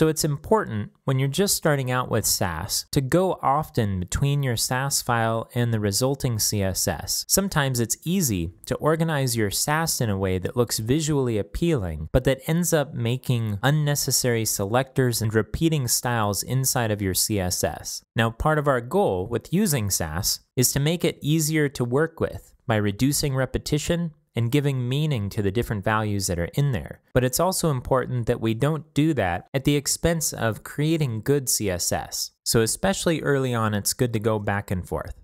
So it's important when you're just starting out with Sass to go often between your Sass file and the resulting CSS. Sometimes it's easy to organize your Sass in a way that looks visually appealing, but that ends up making unnecessary selectors and repeating styles inside of your CSS. Now, part of our goal with using Sass is to make it easier to work with by reducing repetition and giving meaning to the different values that are in there. But it's also important that we don't do that at the expense of creating good CSS. So especially early on, it's good to go back and forth.